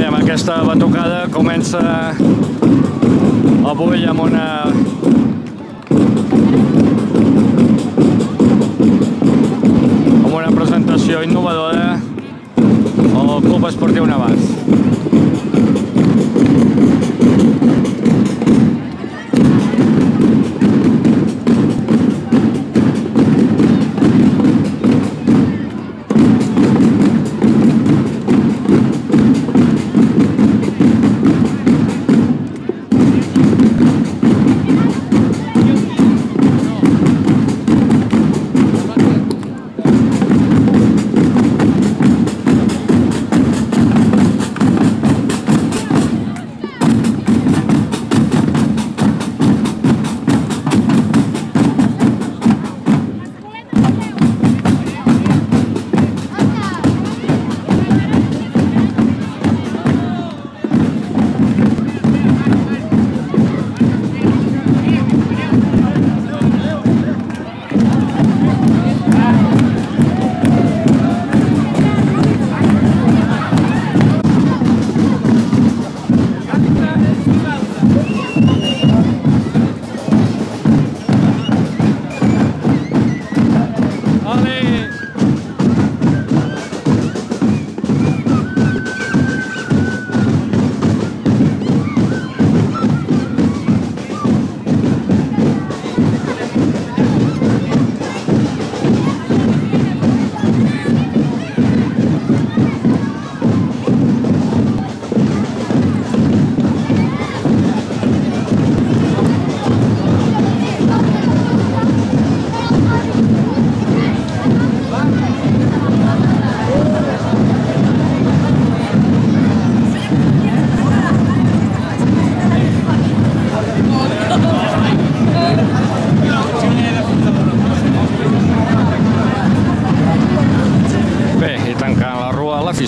Bé, amb aquesta batucada comença avui amb una amb una presentació innovadora al Club Esportiu Navàs.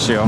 뜻이에요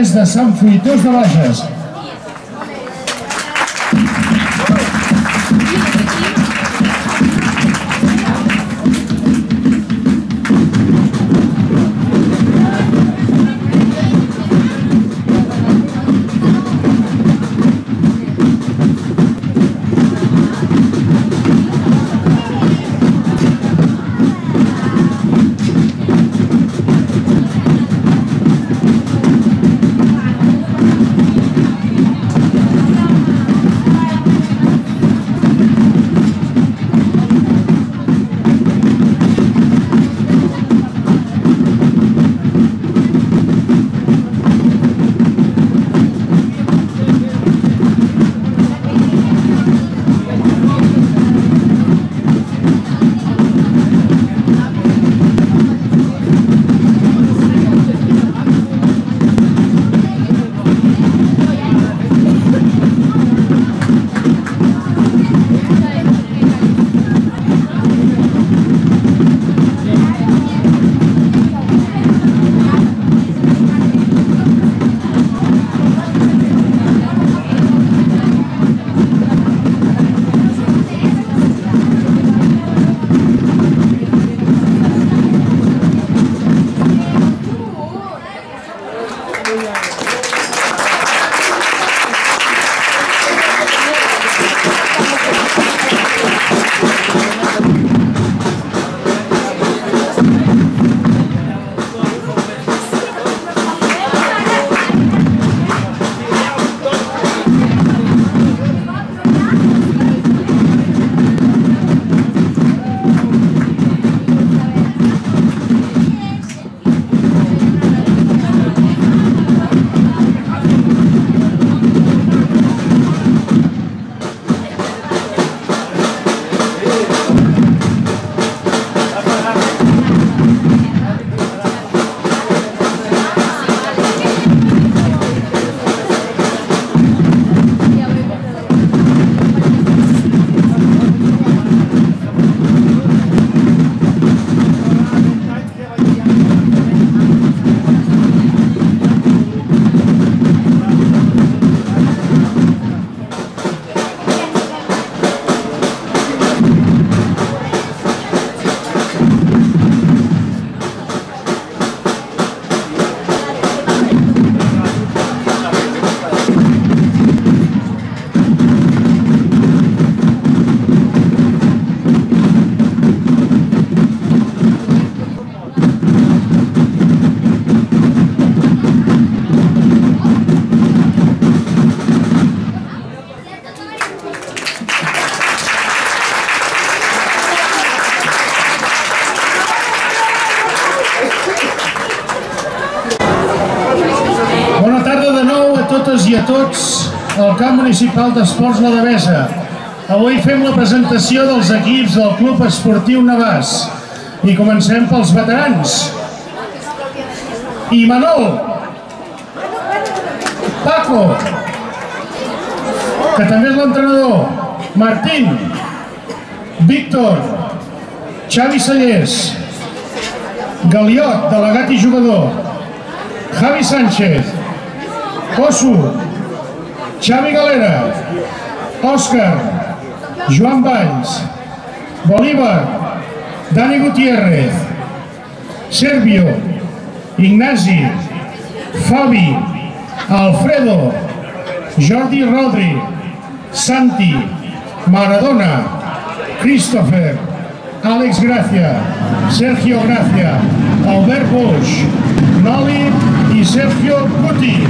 Julieters de Sant Fruitós de Bages. Tots al camp municipal d'esports La Devesa. Avui fem la presentació dels equips del Club Esportiu Navàs. I comencem pels veterans. I Manol, Paco, que també és l'entrenador, Martín, Víctor, Xavi Sallés, Galiot, delegat i jugador, Javi Sánchez, Cosu, Xavi Galera, Òscar, Joan Valls, Bolívar, Dani Gutiérrez, Servio, Ignasi, Fabi, Alfredo, Jordi Rodri, Santi, Maradona, Christopher, Àlex Gracia, Sergio Gracia, Albert Bosch, Noli i Sergio Guti.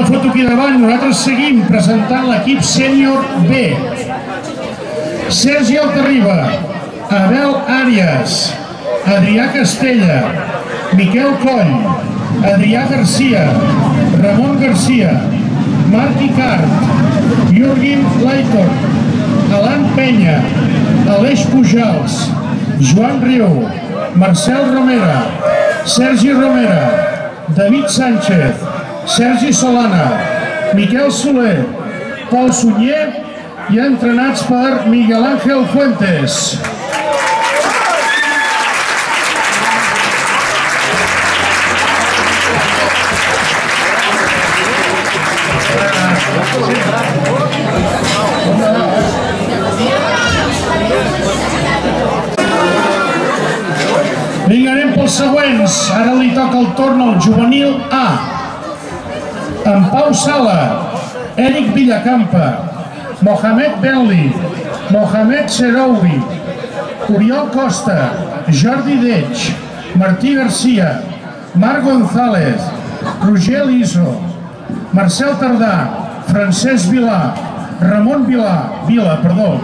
La foto aquí davant, nosaltres seguim presentant l'equip sènior B. Sergi Altarriba, Abel Àrias, Adrià Castella, Miquel Coll, Adrià Garcia, Ramon Garcia, Marc Icart, Jürgen Leitor, Alan Penya, Aleix Pujals, Joan Riu, Marcel Romera, Sergi Romera, David Sánchez, Sergi Solana, Miquel Soler, Pol Sunyer i entrenats per Miguel Ángel Fuentes. Vinga, anem pels següents. Ara li toca el torn al juvenil A. En Pau Sala, Eric Villacampa, Mohamed Benli, Mohamed Seroubi, Oriol Costa, Jordi Deix, Martí Garcia, Marc González, Roger Liso, Marcel Tardà, Francesc Vilà, Ramon Vilà, Vila, perdó,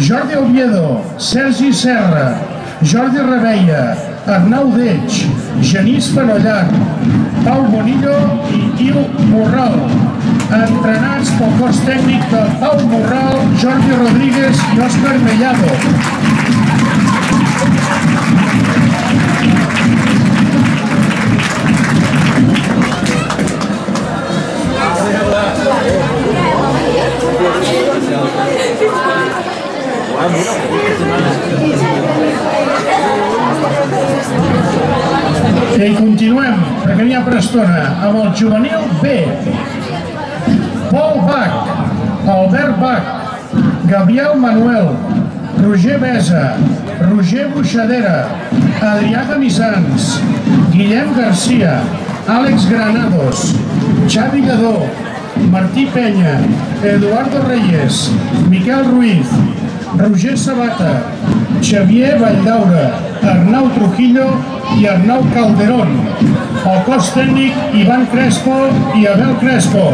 Jordi Oviedo, Sergi Serra, Jordi Reveia, Arnau Deix, Genís Fanollar, Pau Bonillo i Iu Morral, entrenats pel cos tècnic de Pau Morral, Jordi Rodríguez i Òscar Mellado. I continuem, perquè n'hi ha per estona, amb el juvenil B. Pol Bach, Albert Bach, Gabriel Manuel, Roger Besa, Roger Buixadera, Adrià Camissans, Guillem Garcia, Àlex Granados, Xavi Lledó, Martí Penya, Eduardo Reyes, Miquel Ruiz, Roger Sabata, Xavier Valldaura, Arnau Trujillo i Arnau Calderón. El cos tècnic Ivan Crespo i Abel Crespo.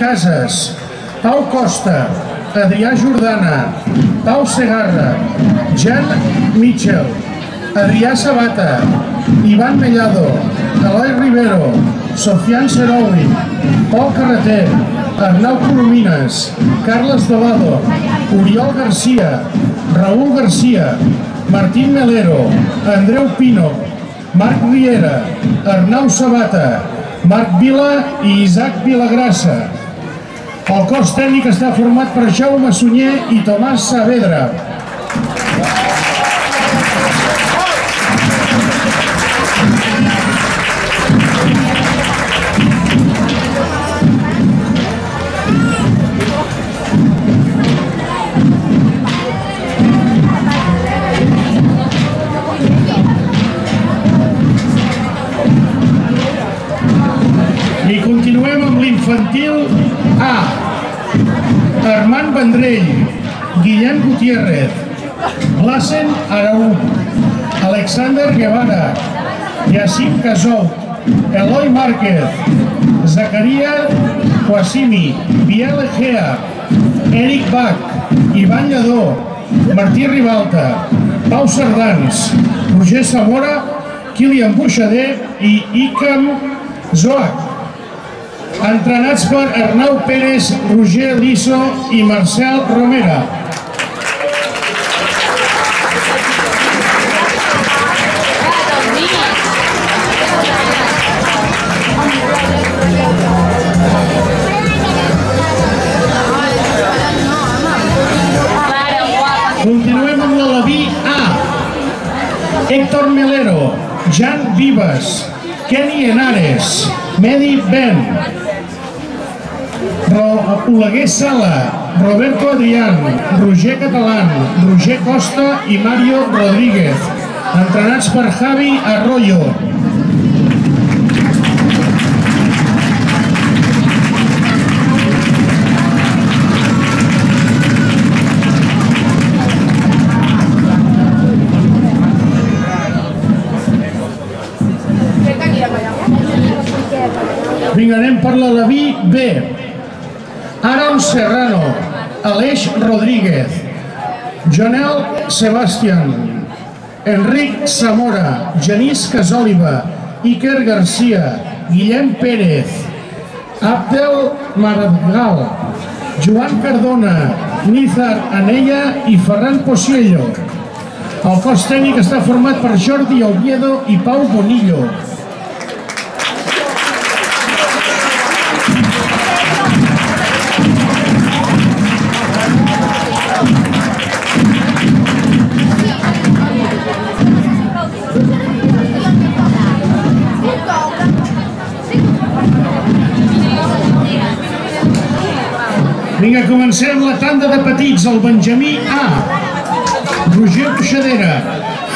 Casas, Pau Costa, Adrià Jordana, Pau Segarra, Jan Mitchell, Adrià Sabata, Ivan Mellado, Eloi Rivero, Sofian Serowi, Pol Carreter, Arnau Colomines, Carles Dolado, Oriol Garcia, Raúl Garcia, Martín Melero, Andreu Pino, Marc Riera, Arnau Sabata, Marc Vila i Isaac Vilagrassa. El cos tècnic està format per Jaume Sunyer i Tomàs Saavedra. Armand Vendrell, Guillem Gutiérrez, Lassen Araú, Alexander Guevara, Yacim Casou, Eloi Márquez, Zacaria Quasimi, Biel Egea, Eric Bach, Ivan Lledó, Martí Ribalta, Pau Sardans, Roger Zamora, Kilian Buixader i Icam Zoac entrenats per Arnau Pérez, Roger Liso i Marcel Romera. Continuem amb l'Alaví A. Héctor Melero, Jan Vives, Kenny Henares, Medi Ben, Oleguer Sala, Roberto Adrián, Roger Catalán, Roger Costa i Mario Rodríguez, entrenats per Javi Arroyo. Vinga, anem per la Leví B. Aaron Serrano, Aleix Rodríguez, Jonel Sebastián, Enric Zamora, Genís Casòliva, Iker Garcia, Guillem Pérez, Abdel Maragall, Joan Cardona, Nizar Anella i Ferran Pociello. El cos tècnic està format per Jordi Oviedo i Pau Bonillo. Comencem la tanda de petits. El Benjamí A. Roger Puixadera,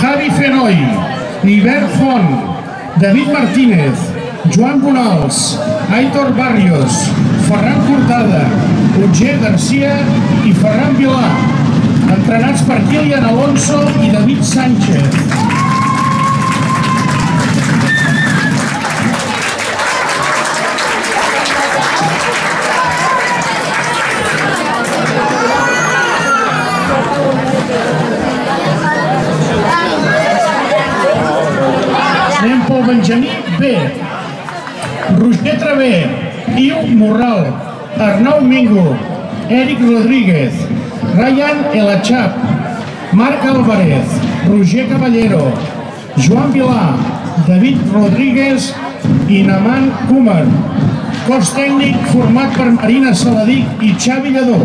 Javi Fenoi, Ibert Font, David Martínez, Joan Bonals, Aitor Barrios, Ferran Cortada, Roger Garcia i Ferran Vilà, entrenats per Kilian Alonso i David Sánchez. Roger Travé, Iu Morral, Arnau Mingo, Eric Rodríguez, Ryan Elachap, Marc Álvarez, Roger Caballero, Joan Vilà, David Rodríguez i Naman Kumar. Cos tècnic format per Marina Saladic i Xavi Lledó.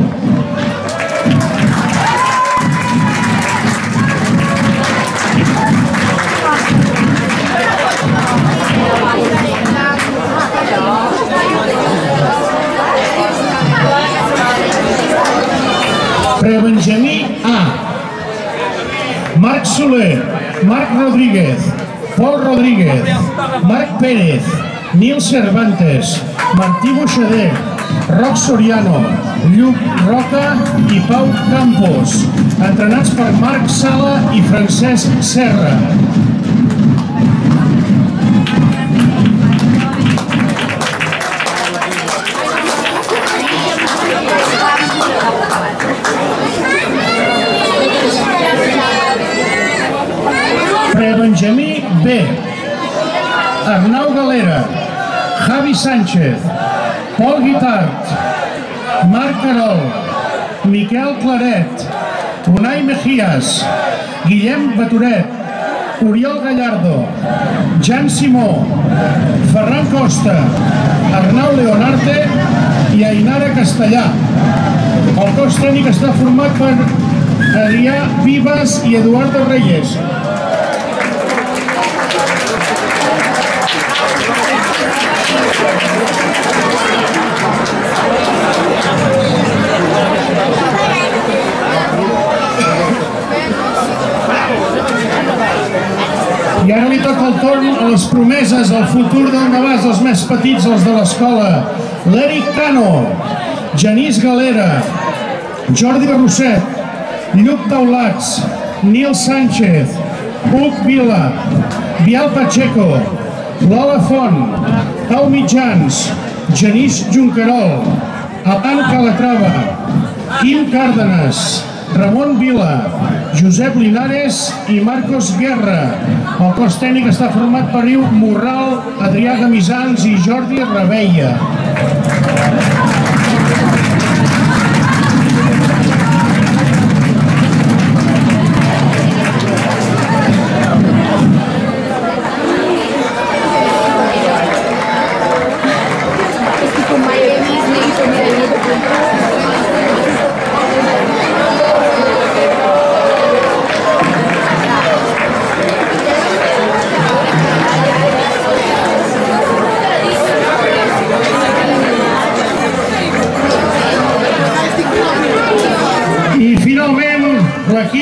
Prebenjamí A. Marc Soler, Marc Rodríguez, Pol Rodríguez, Marc Pérez, Nil Cervantes, Martí Buixader, Roc Soriano, Lluc Roca i Pau Campos, entrenats per Marc Sala i Francesc Serra. Javi Sánchez, Pol Guitart, Marc Carol, Miquel Claret, Unai Mejías, Guillem Baturet, Oriol Gallardo, Jan Simó, Ferran Costa, Arnau Leonarte i Ainara Castellà. El cos tècnic està format per Adrià Vives i Eduardo Reyes. I ara li toca el torn a les promeses, al futur del Navàs, els més petits, els de l'escola. L'Eric Cano, Genís Galera, Jordi Rosset, Lluc Taulats, Nil Sánchez, Huc Vila, Bial Pacheco, Lola Font, Pau Mitjans, Genís Junquerol, Alan Calatrava, Quim Cárdenas, Ramon Vila, Josep Linares i Marcos Guerra. El cos tècnic està format per Iu Morral, Adrià Gamisans i Jordi Reveia.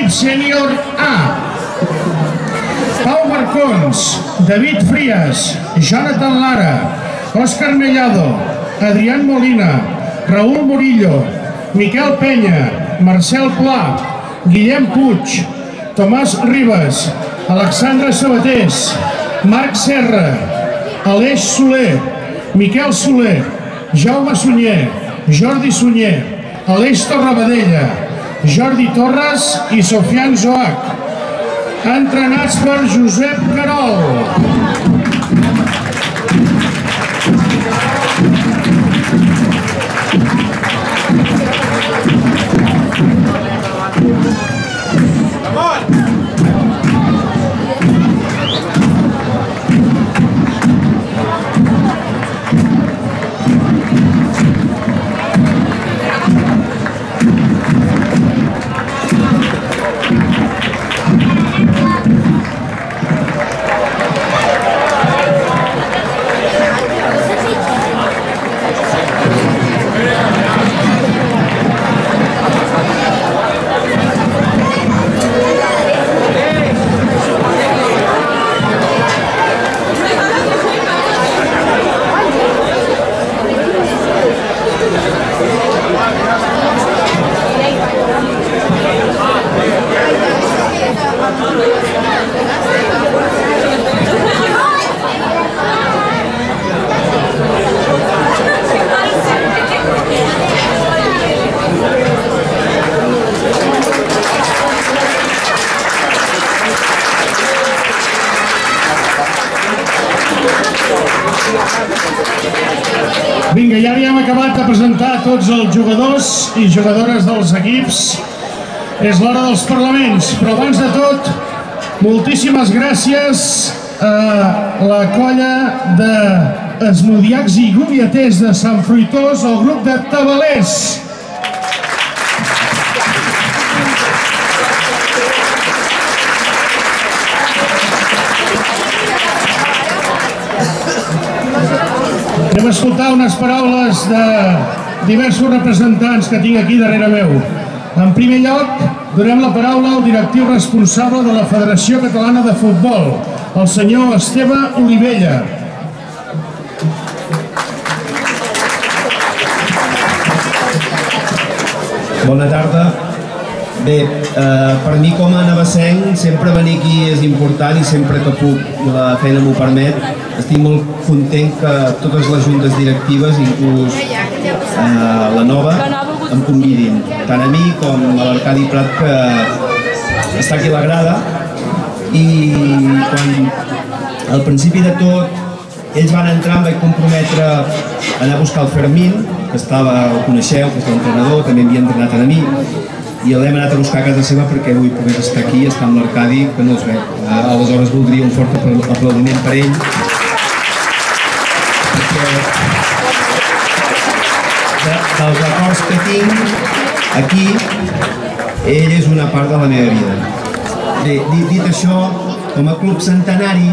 L'equip sènior A. Pau Marcons, David Frías, Jonathan Lara, Òscar Mellado, Adrián Molina, Raúl Murillo, Miquel Penya, Marcel Pla, Guillem Puig, Tomàs Ribas, Alexandre Sabatés, Marc Serra, Aleix Soler, Miquel Soler, Jaume Sunyer, Jordi Sunyer, Aleix Torrabadella, Jordi Torres i Sofian Zoac, entrenats per Josep Carol. Presentar tots els jugadors i jugadores dels equips. És l'hora dels parlaments, però abans de tot, moltíssimes gràcies a la colla de esmodiacs i gubiaters de Sant Fruitós, el grup de tabalers. Anem a escoltar unes paraules de diversos representants que tinc aquí darrere meu. En primer lloc, donem la paraula al directiu responsable de la Federació Catalana de Futbol, el senyor Esteve Olivella. Bona tarda. Bé, eh, per mi com a navassenc sempre venir aquí és important i sempre que puc la feina m'ho permet estic molt content que totes les juntes directives, inclús eh, la nova, em convidin, tant a mi com a l'Arcadi Prat que està aquí a la grada. I quan al principi de tot ells van entrar, em vaig comprometre a anar a buscar el Fermín, que estava, el coneixeu, que és l'entrenador, també havia entrenat a mi, i l'hem anat a buscar a casa seva perquè avui pogués estar aquí, estar amb l'Arcadi, que no els veig. Eh, Aleshores voldria un fort apla- aplaudiment per ell. Perquè de, dels acords que tinc aquí, ell és una part de la meva vida. Bé, dit, dit això, com a club centenari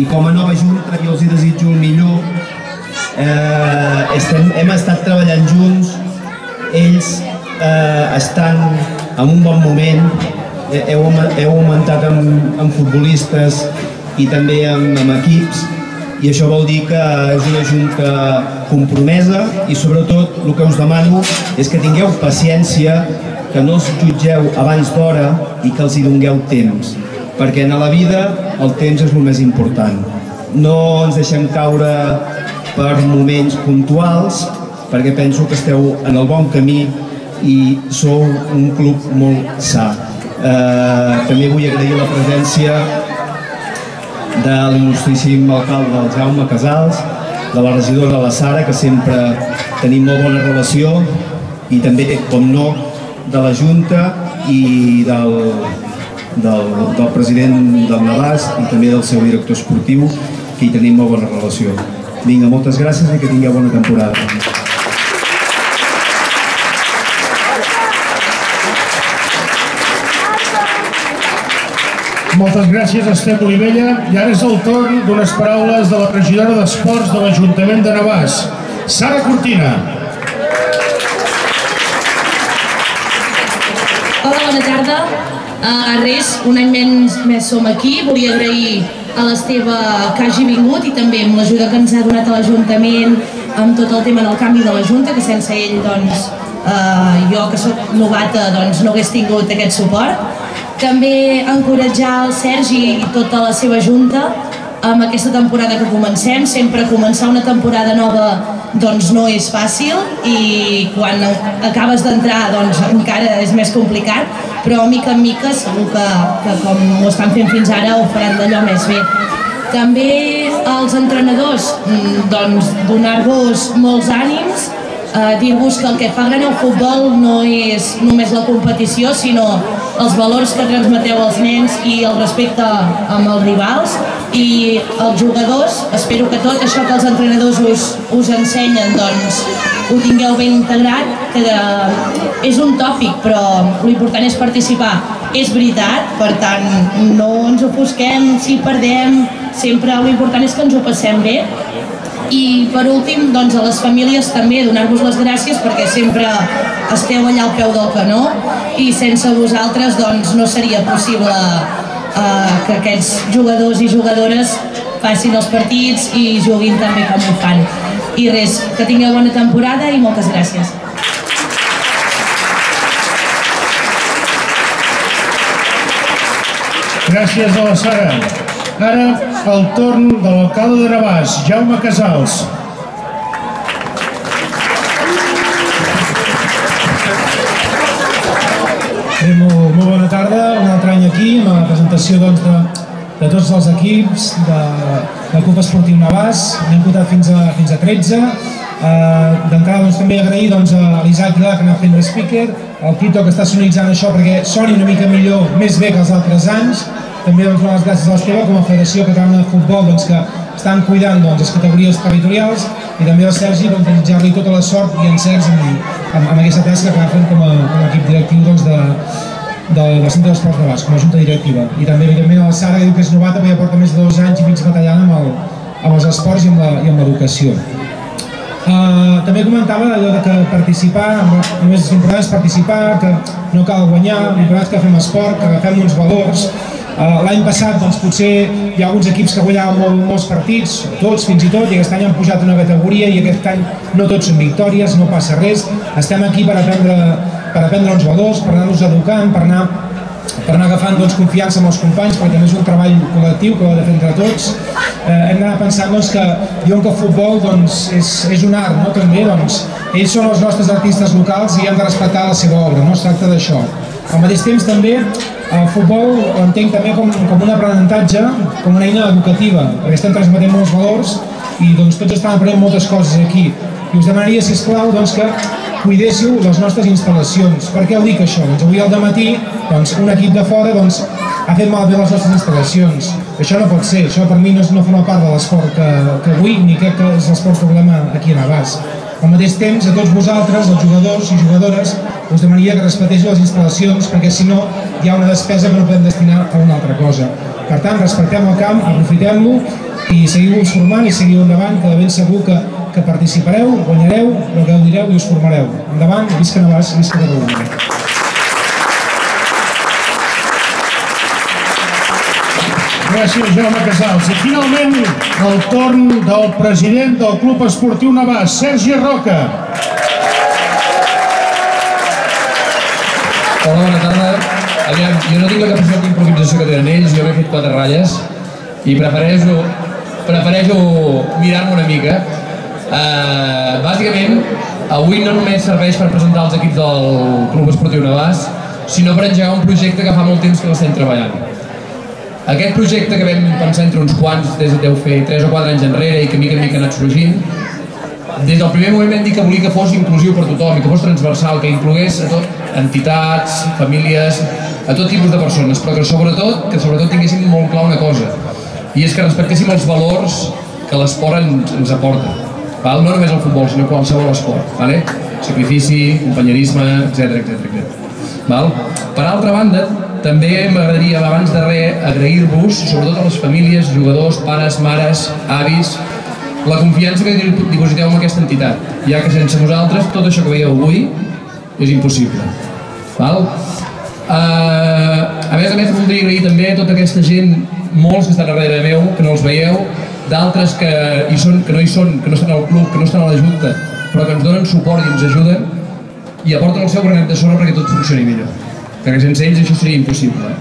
i com a nova junta, jo els hi desitjo el millor. Eh, estem, hem estat treballant junts, ells eh, estan en un bon moment, Eh, heu, heu augmentat amb, amb futbolistes i també amb, amb equips, i això vol dir que és una junta compromesa i sobretot el que us demano és que tingueu paciència, que no els jutgeu abans d'hora i que els hi dongueu temps, perquè en la vida el temps és el més important. No ens deixem caure per moments puntuals, perquè penso que esteu en el bon camí i sou un club molt sa. Eh, també vull agrair la presència de l'il·lustríssim alcalde Jaume Casals, de la regidora la Sara, que sempre tenim molt bona relació, i també, com no, de la Junta i del, del, del president del Navàs i també del seu director esportiu, que hi tenim molt bona relació. Vinga, moltes gràcies i que tingueu bona temporada. Moltes gràcies, Esteve Olivella. I ara és el torn d'unes paraules de la regidora d'Esports de l'Ajuntament de Navàs, Sara Cortina. Hola, bona tarda. Uh, res, un any menys més som aquí. Volia agrair a l'Esteve que hagi vingut i també amb l'ajuda que ens ha donat a l'Ajuntament amb tot el tema del canvi de la Junta, que sense ell, doncs, uh, jo que sóc novata, doncs, no hagués tingut aquest suport. També encoratjar el Sergi i tota la seva Junta amb aquesta temporada que comencem. Sempre començar una temporada nova doncs no és fàcil i quan acabes d'entrar doncs encara és més complicat, però mica en mica segur que, que com ho estan fent fins ara ho faran d'allò més bé. També als entrenadors mm, doncs, donar-vos molts ànims, eh, dir-vos que el que fa gran el futbol no és només la competició, sinó els valors que transmeteu als nens i el respecte amb els rivals i els jugadors, espero que tot això que els entrenadors us, us ensenyen doncs ho tingueu ben integrat, que de, és un tòpic, però l'important és participar. És veritat, per tant, no ens ofusquem si perdem, sempre l'important és que ens ho passem bé i per últim, doncs, a les famílies també donar-vos les gràcies perquè sempre esteu allà al peu del canó i sense vosaltres doncs, no seria possible eh, que aquests jugadors i jugadores facin els partits i juguin també com ho fan. I res, que tingueu bona temporada i moltes gràcies. Gràcies a la Sara. Ara el torn de l'alcalde de Navàs, Jaume Casals. Bé, molt, molt bona tarda, un altre any aquí amb la presentació doncs, de, de tots els equips de, de Club Esportiu Navàs, n'hem portat fins a, fins a 13. Uh, D'entrada doncs, també agrair doncs, a l'Isaac Vilà que n'ha fet de speaker, al Tito que està sonoritzant això perquè soni una mica millor, més bé que els altres anys, també doncs, donar les gràcies a l'Esteve com a Federació Catalana de Futbol doncs, que estan cuidant doncs, les categories territorials i també al Sergi doncs, desitjar-li tota la sort i encerts amb, amb, amb aquesta tasca que va fent com a, com a equip directiu doncs, de, de, del Centre d'Esports de Bas, com a junta directiva. I també, evidentment, a la Sara, que diu que és novata, perquè ja porta més de dos anys i mig batallant amb, el, amb els esports i amb l'educació. Uh, també comentava allò de que participar, només l'important és participar, que no cal guanyar, l'important és que fem esport, que agafem uns valors, L'any passat doncs, potser hi ha alguns equips que guanyaven molt, molts partits, tots fins i tot, i aquest any han pujat una categoria i aquest any no tots són victòries, no passa res. Estem aquí per aprendre, per aprendre uns valors, per anar-nos educant, per anar per anar agafant doncs, confiança amb els companys, perquè també és un treball col·lectiu que ho ha de fer entre tots. Eh, hem d'anar pensant doncs, que diuen que futbol doncs, és, és un art, no? també doncs, ells són els nostres artistes locals i hem de respectar la seva obra, no es tracta d'això. Al mateix temps també el futbol l'entenc també com, com un aprenentatge, com una eina educativa, perquè estem transmetent molts valors i doncs, tots estan aprenent moltes coses aquí. I us demanaria, si és clau, doncs, que cuidéssiu les nostres instal·lacions. Per què ho dic això? Doncs avui al matí doncs, un equip de fora doncs, ha fet malbé les nostres instal·lacions. Això no pot ser, això per mi no, no forma part de l'esport que, que vull ni crec que és l'esport que volem aquí a Navàs. Al mateix temps, a tots vosaltres, els jugadors i jugadores, us demanaria que respectéssiu les instal·lacions perquè si no hi ha una despesa que no podem destinar a una altra cosa. Per tant, respectem el camp, aprofitem-lo i seguiu-vos formant i seguiu endavant, que de ben segur que, que participareu, guanyareu, el que direu i us formareu. Endavant, visca Navàs, visca Catalunya. Gràcies, Jaume Casals. I finalment, el torn del president del Club Esportiu Navàs, Sergi Roca. Hola, bona tarda. Aviam, jo no tinc la capacitat d'improvisació que tenen ells, jo m'he fet quatre ratlles i prefereixo, prefereixo mirar-me una mica. Uh, bàsicament, avui no només serveix per presentar els equips del Club Esportiu Navàs, sinó per engegar un projecte que fa molt temps que l'estem treballant. Aquest projecte que vam pensar entre uns quants, des de deu fer 3 o 4 anys enrere i que mica en mica ha anat sorgint, des del primer moment vam dir que volia que fos inclusiu per tothom i que fos transversal, que inclogués a tot, entitats, famílies, a tot tipus de persones, però que sobretot, que sobretot tinguéssim molt clar una cosa, i és que respectéssim els valors que l'esport ens, ens aporta. Val? No només el futbol, sinó qualsevol esport. Vale? Sacrifici, companyerisme, etc etc. Val? Per altra banda, també m'agradaria, abans de res, agrair-vos, sobretot a les famílies, jugadors, pares, mares, avis, la confiança que dipositeu en aquesta entitat, ja que sense vosaltres tot això que veieu avui és impossible. Val? Uh, a més a més, voldria agrair també a tota aquesta gent, molts que estan darrere meu, que no els veieu, d'altres que, hi són, que no hi són, que no estan al club, que no estan a la Junta, però que ens donen suport i ens ajuden i aporten el seu granet de sorra perquè tot funcioni millor perquè sense ells això seria impossible.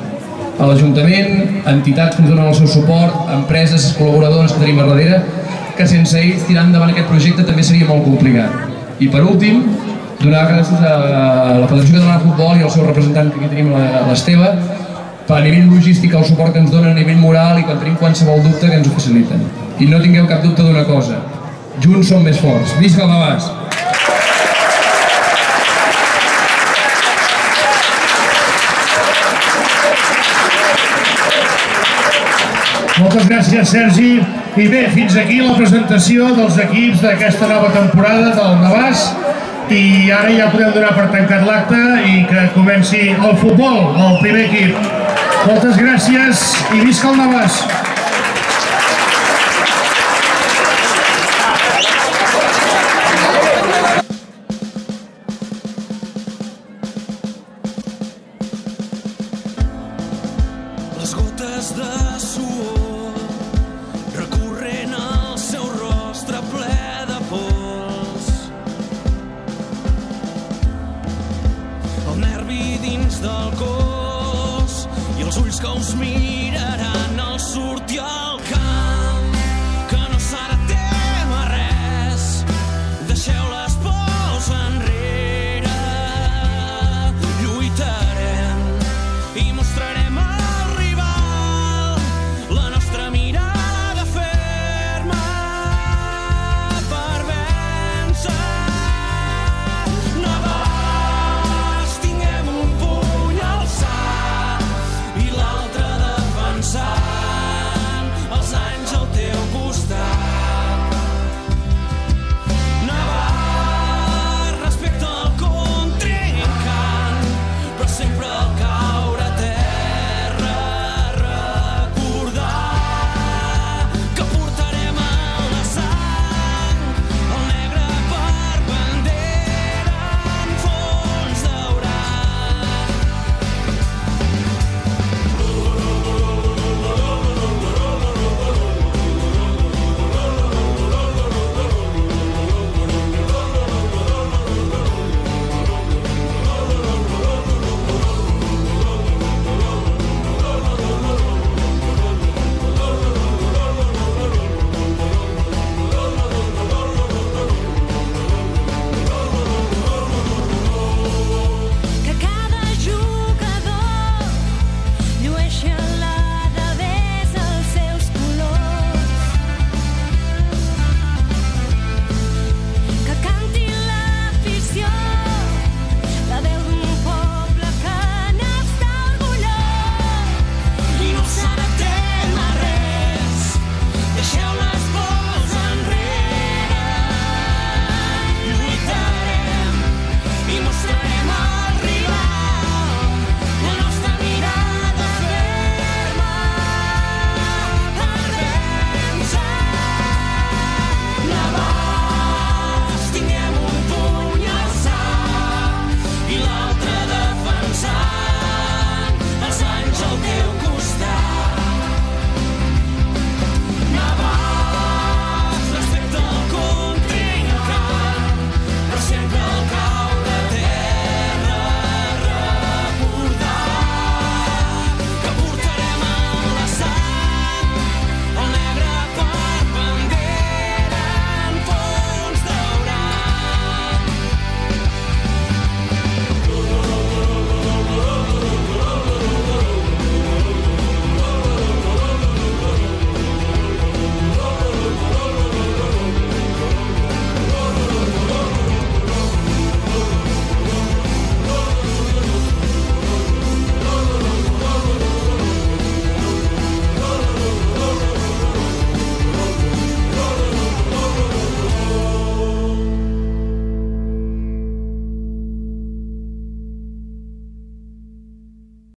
a l'Ajuntament, entitats que ens donen el seu suport, empreses, col·laboradores que tenim a darrere, que sense ells tirar endavant aquest projecte també seria molt complicat. I per últim, donar gràcies a la Federació Catalana de Futbol i al seu representant que aquí tenim, l'Esteve, a nivell logístic el suport que ens donen a nivell moral i quan tenim qualsevol dubte que ens ho faciliten. I no tingueu cap dubte d'una cosa, junts som més forts. Visca el Navàs! Moltes gràcies, Sergi. I bé, fins aquí la presentació dels equips d'aquesta nova temporada del Navàs i ara ja podem donar per tancat l'acte i que comenci el futbol, el primer equip. Moltes gràcies i visca el Navàs! dins del cos i els ulls que us miraran al sortir al cap.